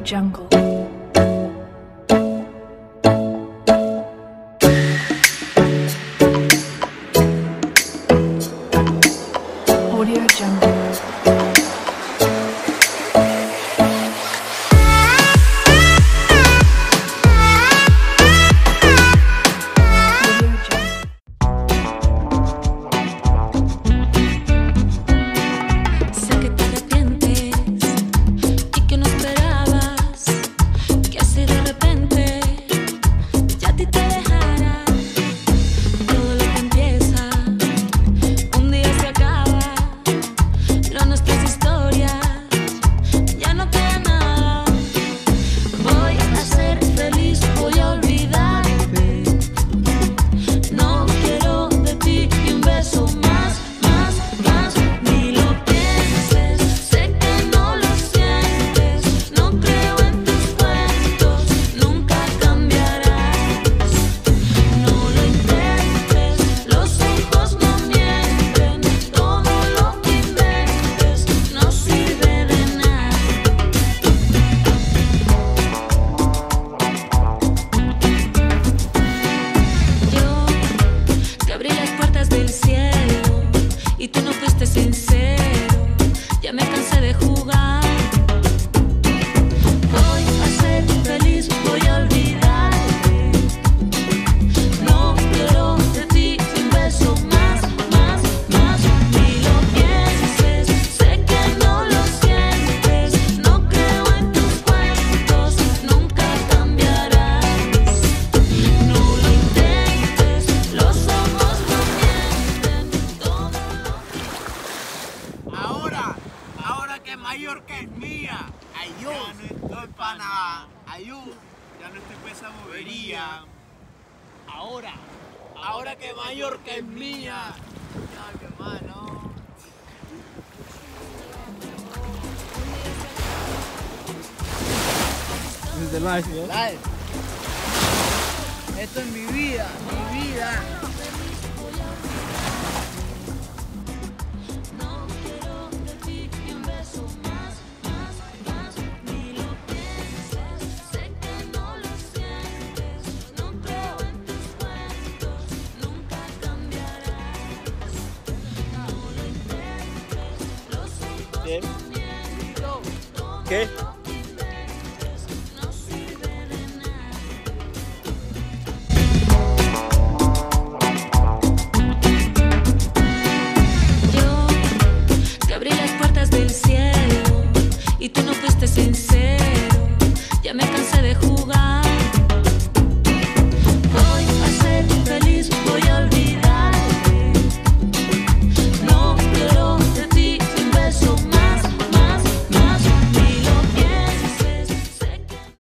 jungle. Mallorca es mía. Ayú, ya no estoy para nada. Ayú, ya no estoy para esa bobería. Ahora, ahora, ahora que Mallorca es mía. No, mi hermano. This. Esto es mi vida, mi vida. ¿Qué?